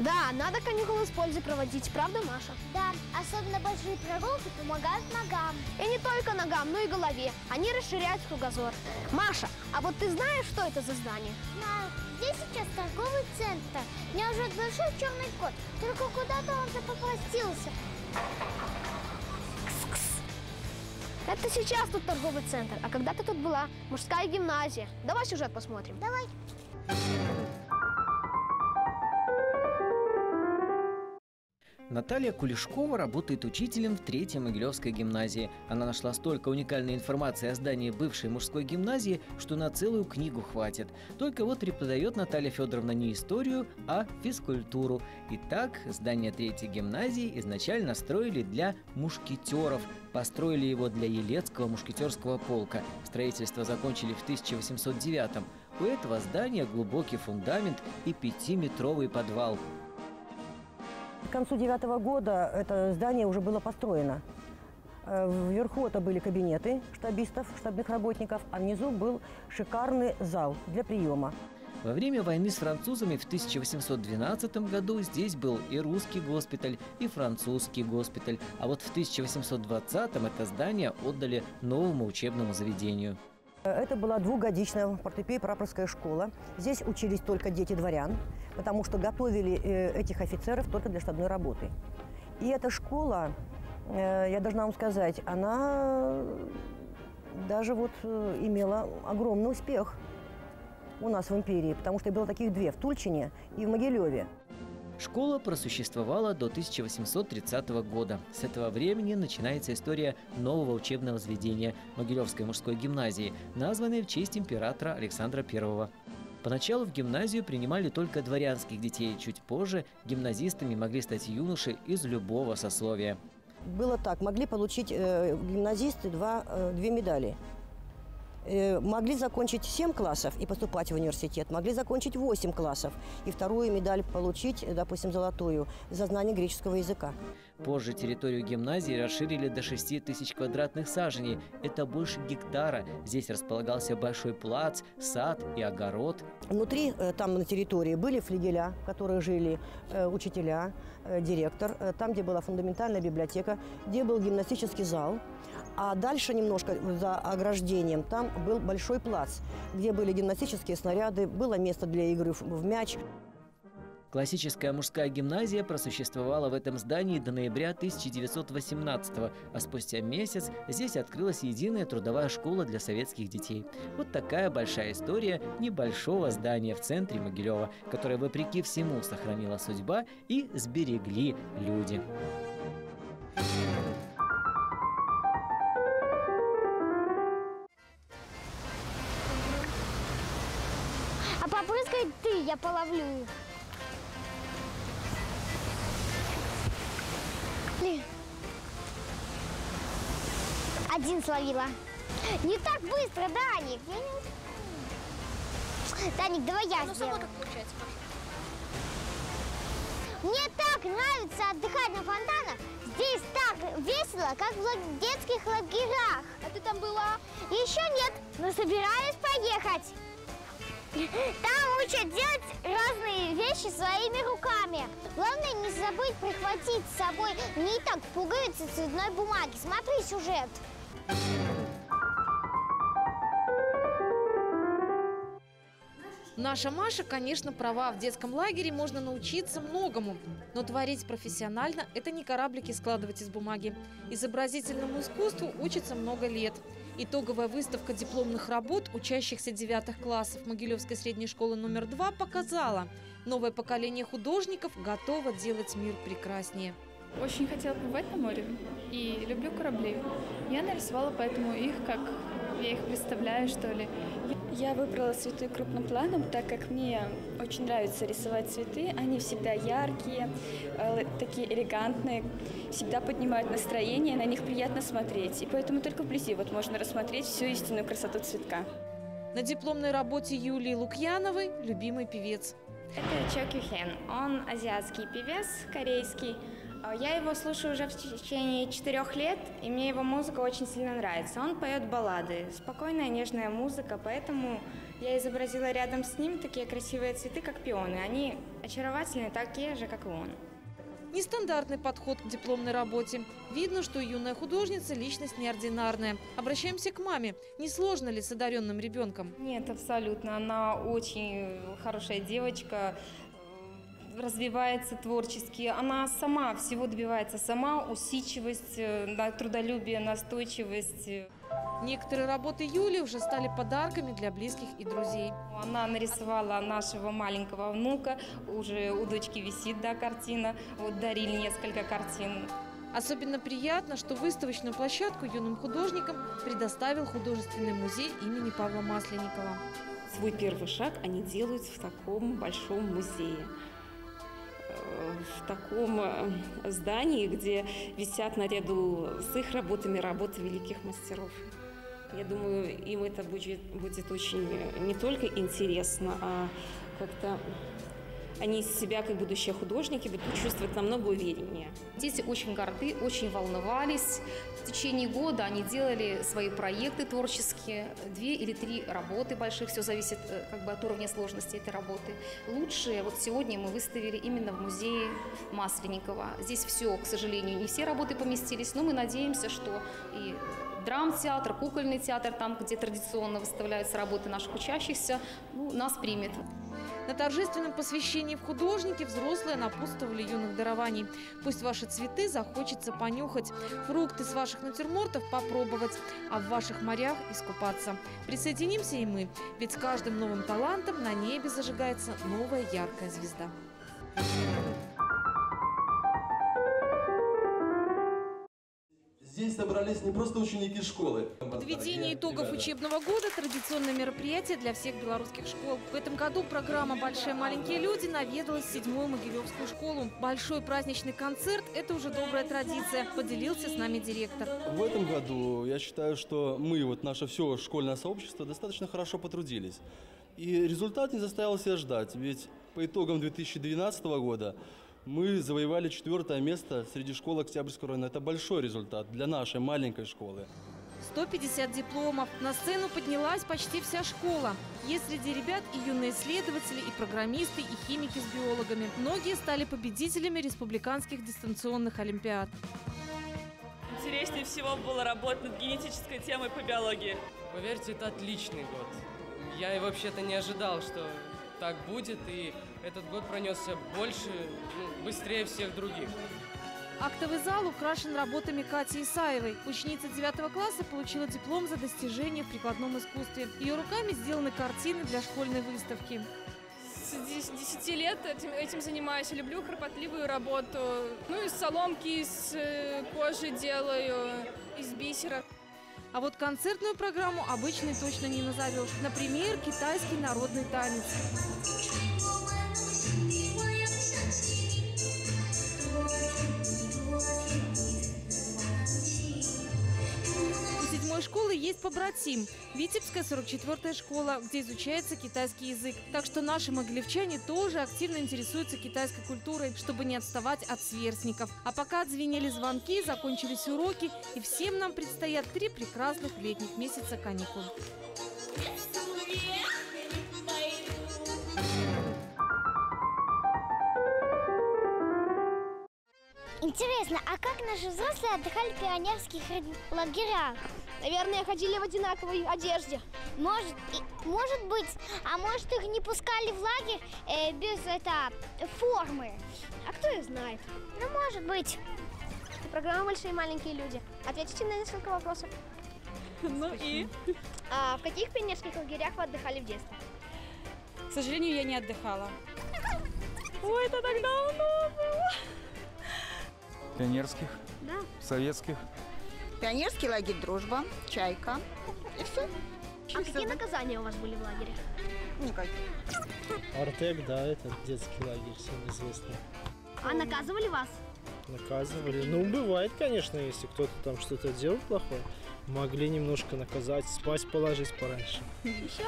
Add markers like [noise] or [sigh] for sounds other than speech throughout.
Да, надо каникулы с пользой проводить, правда, Маша? Да, особенно большие прогулки помогают ногам. И не только ногам, но и голове. Они расширяют кругозор. Маша, а вот ты знаешь, что это за здание? Знаю, здесь сейчас торговый центр. Меня ждет большой черный кот. Только куда-то он запропастился. Это сейчас тут торговый центр, а когда-то тут была мужская гимназия. Давай сюжет посмотрим. Давай. Наталья Кулешкова работает учителем в Третьей Могилевской гимназии. Она нашла столько уникальной информации о здании бывшей мужской гимназии, что на целую книгу хватит. Только вот преподает Наталья Федоровна не историю, а физкультуру. Итак, здание Третьей гимназии изначально строили для мушкетеров. Построили его для Елецкого мушкетерского полка. Строительство закончили в 1809 -м. У этого здания глубокий фундамент и пятиметровый подвал. К концу девятого года это здание уже было построено. Э, Вверху это были кабинеты штабистов, штабных работников, а внизу был шикарный зал для приема. Во время войны с французами в 1812 году здесь был и русский госпиталь, и французский госпиталь, а вот в 1820 это здание отдали новому учебному заведению. Это была двухгодичная портупей-прапорская школа. Здесь учились только дети дворян, потому что готовили э, этих офицеров только для штабной работы. И эта школа, э, я должна вам сказать, она даже вот э, имела огромный успех у нас в империи, потому что было таких две – в Тульчине и в Могилеве. Школа просуществовала до 1830 года. С этого времени начинается история нового учебного заведения Могилевской мужской гимназии, названной в честь императора Александра I. Поначалу в гимназию принимали только дворянских детей, чуть позже гимназистами могли стать юноши из любого сословия. Было так, могли получить э, гимназисты два, э, две медали. Э, могли закончить 7 классов и поступать в университет, могли закончить 8 классов и вторую медаль получить, э, допустим, золотую, за знание греческого языка. Позже территорию гимназии расширили до 6 тысяч квадратных саженей. Это больше гектара. Здесь располагался большой плац, сад и огород. Внутри, э, там на территории, были флигеля, в которых жили учителя, директор. Там, где была фундаментальная библиотека, где был гимнастический зал. А дальше немножко за ограждением там был большой плац, где были гимнастические снаряды, было место для игры в мяч. Классическая мужская гимназия просуществовала в этом здании до ноября 1918 а спустя месяц здесь открылась единая трудовая школа для советских детей. Вот такая большая история небольшого здания в центре Могилева, которое вопреки всему сохранила судьба и сберегли люди. Я половлю их. Один словила. Не так быстро, Даник. Я не. Даник, давай я сделаю. получается, Мне так нравится отдыхать на фонтанах. Здесь так весело, как в детских лагерях. А ты там была? Еще нет, но собираюсь поехать. Там учат делать разные вещи своими руками. Главное не забыть прихватить с собой ниток, пуговицы цветной бумаги. Смотри сюжет. Наша Маша, конечно, права. В детском лагере можно научиться многому. Но творить профессионально – это не кораблики складывать из бумаги. Изобразительному искусству учатся много лет. Итоговая выставка дипломных работ учащихся девятых классов Могилевской средней школы номер два показала – новое поколение художников готово делать мир прекраснее. Очень хотела побывать на море и люблю корабли. Я нарисовала поэтому их, как я их представляю, что ли. Я выбрала цветы крупным планом, так как мне очень нравится рисовать цветы. Они всегда яркие, э, такие элегантные, всегда поднимают настроение, на них приятно смотреть. И поэтому только вблизи вот можно рассмотреть всю истинную красоту цветка. На дипломной работе Юлии Лукьяновой любимый певец. Это Чо Кю Хен. Он азиатский певец, корейский. А Я его слушаю уже в течение четырех лет, и мне его музыка очень сильно нравится. Он поет баллады, спокойная, нежная музыка, поэтому я изобразила рядом с ним такие красивые цветы, как пионы. Они очаровательные, такие же, как и он. Нестандартный подход к дипломной работе. Видно, что юная художница – личность неординарная. Обращаемся к маме. Не сложно ли с одаренным ребенком? Нет, абсолютно. Она очень хорошая девочка, развивается творчески. Она сама всего добивается. Сама усидчивость, э, трудолюбие, настойчивость. Некоторые работы Юли уже стали подарками для близких и друзей. Она нарисовала нашего маленького внука. Уже у дочки висит да, картина. Вот дарили несколько картин. Особенно приятно, что выставочную площадку юным художникам предоставил художественный музей имени Павла Масленникова. Свой первый шаг они делают в таком большом музее в таком э, здании, где висят наряду с их работами работы великих мастеров. Я думаю, им это будет, будет очень э, не только интересно, а как-то они себя, как будущие художники, будут чувствовать намного увереннее. Дети очень горды, очень волновались. В течение года они делали свои проекты творческие, две или три работы больших, все зависит э, как бы от уровня сложности этой работы. Лучшие вот сегодня мы выставили именно в музее Масленникова. Здесь все, к сожалению, не все работы поместились, но мы надеемся, что и драмтеатр, кукольный театр, там, где традиционно выставляются работы наших учащихся, ну, нас примет. На торжественном посвящении в художники взрослые напутствовали юных дарований. Пусть ваши цветы захочется понюхать, фрукты с ваших натюрмортов попробовать, а в ваших морях искупаться. Присоединимся и мы, ведь с каждым новым талантом на небе зажигается новая яркая звезда. Здесь собрались не просто ученики школы. Подведение итогов учебного года – традиционное мероприятие для всех белорусских школ. В этом году программа «Большие маленькие люди» наведалась в седьмую Могилевскую школу. Большой праздничный концерт – это уже добрая традиция, поделился с нами директор. В этом году я считаю, что мы, вот наше все школьное сообщество, достаточно хорошо потрудились. И результат не заставил себя ждать, ведь по итогам 2012 года мы завоевали четвертое место среди школ Октябрьского района. Это большой результат для нашей маленькой школы. 150 дипломов. На сцену поднялась почти вся школа. Есть среди ребят и юные исследователи, и программисты, и химики с биологами. Многие стали победителями республиканских дистанционных олимпиад. Интереснее всего было работать над генетической темой по биологии. Поверьте, это отличный год. Я и вообще-то не ожидал, что так будет, и этот год пронесся больше, ну, быстрее всех других. Актовый зал украшен работами Кати Исаевой. Ученица 9 класса получила диплом за достижения в прикладном искусстве. Ее руками сделаны картины для школьной выставки. С 10 лет этим, этим занимаюсь. Люблю кропотливую работу. Ну, из соломки, из э, кожи делаю, из бисера. А вот концертную программу обычной точно не назовешь. Например, китайский народный танец. Есть побратим. Витебская 44-я школа, где изучается китайский язык. Так что наши могилевчане тоже активно интересуются китайской культурой, чтобы не отставать от сверстников. А пока отзвенели звонки, закончились уроки, и всем нам предстоят три прекрасных летних месяца каникул. Интересно, а как наши взрослые отдыхали в пионерских лагерях? Наверное, ходили в одинаковой одежде. Может, и, может быть, а может их не пускали в лагерь э, без это, формы? А кто их знает? Ну, может быть. Это программа «Большие и маленькие люди». Ответите на несколько вопросов. Ну и? А в каких пионерских лагерях вы отдыхали в детстве? К сожалению, я не отдыхала. Ой, это так давно было. Пионерских? Да. Советских? Пионерский лагерь «Дружба», «Чайка» и все. А какие наказания у вас были в лагере? Никаких. Артек, да, это детский лагерь, всем известный. А наказывали вас? Наказывали. Ну, бывает, конечно, если кто-то там что-то делал плохое. Могли немножко наказать, спать положить пораньше. Еще?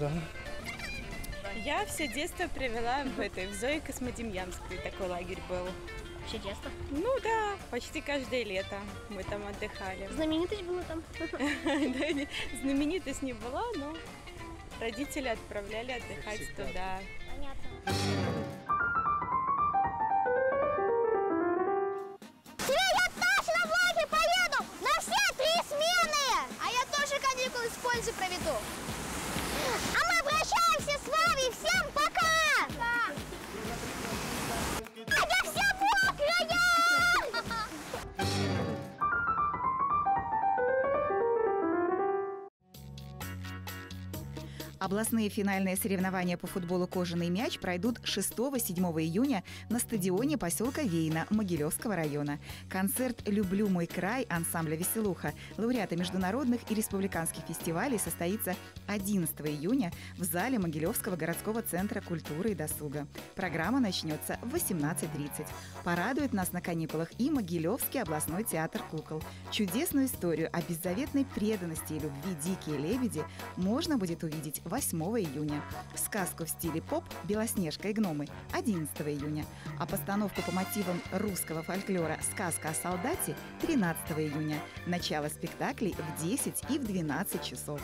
Да. Я все детство провела в этой, в Зое Космодемьянской такой лагерь был. Все детство? Ну да, почти каждое лето мы там отдыхали. Знаменитость была там? [laughs] Знаменитость не была, но родители отправляли отдыхать туда. Понятно. используй проведу. Областные финальные соревнования по футболу «Кожаный мяч» пройдут 6-7 июня на стадионе поселка Вейна Могилевского района. Концерт «Люблю мой край» ансамбля «Веселуха» лауреата международных и республиканских фестивалей состоится 11 июня в зале Могилевского городского центра культуры и досуга. Программа начнется в 18.30. Порадует нас на каникулах и Могилевский областной театр кукол. Чудесную историю о беззаветной преданности и любви «Дикие лебеди» можно будет увидеть 8 июня. Сказку в стиле поп «Белоснежка и гномы» 11 июня. А постановку по мотивам русского фольклора «Сказка о солдате» 13 июня. Начало спектаклей в 10 и в 12 часов.